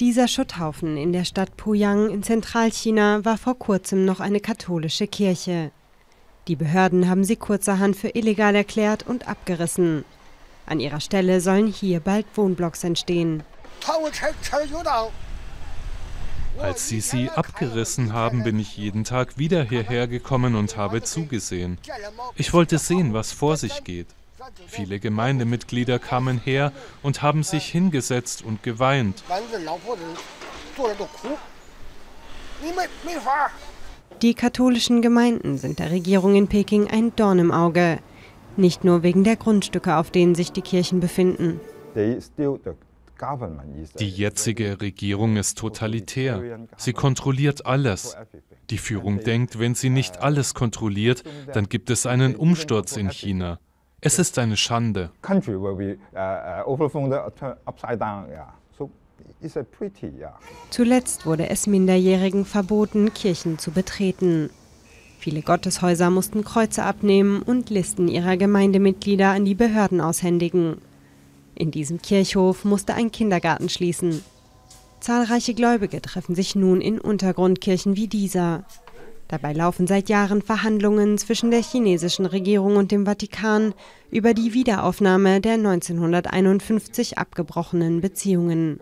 Dieser Schutthaufen in der Stadt Puyang in Zentralchina war vor kurzem noch eine katholische Kirche. Die Behörden haben sie kurzerhand für illegal erklärt und abgerissen. An ihrer Stelle sollen hier bald Wohnblocks entstehen. Als sie sie abgerissen haben, bin ich jeden Tag wieder hierher gekommen und habe zugesehen. Ich wollte sehen, was vor sich geht. Viele Gemeindemitglieder kamen her und haben sich hingesetzt und geweint. Die katholischen Gemeinden sind der Regierung in Peking ein Dorn im Auge. Nicht nur wegen der Grundstücke, auf denen sich die Kirchen befinden. Die jetzige Regierung ist totalitär. Sie kontrolliert alles. Die Führung denkt, wenn sie nicht alles kontrolliert, dann gibt es einen Umsturz in China. Es ist eine Schande. Zuletzt wurde es Minderjährigen verboten, Kirchen zu betreten. Viele Gotteshäuser mussten Kreuze abnehmen und Listen ihrer Gemeindemitglieder an die Behörden aushändigen. In diesem Kirchhof musste ein Kindergarten schließen. Zahlreiche Gläubige treffen sich nun in Untergrundkirchen wie dieser. Dabei laufen seit Jahren Verhandlungen zwischen der chinesischen Regierung und dem Vatikan über die Wiederaufnahme der 1951 abgebrochenen Beziehungen.